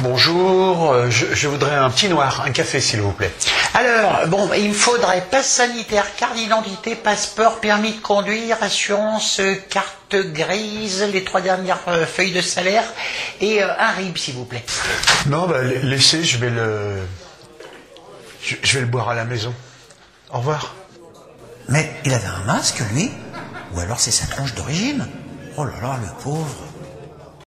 Bonjour, euh, je, je voudrais un petit noir, un café s'il vous plaît. Alors, bon, il me faudrait passe sanitaire, carte d'identité, passeport, permis de conduire, assurance, euh, carte grise, les trois dernières euh, feuilles de salaire et un RIB, s'il vous plaît. Non, bah, la- laissez, je vais le... Je, je vais le boire à la maison. Au revoir. Mais il avait un masque, lui? Ou alors c'est sa tronche d'origine? Oh là là, le pauvre.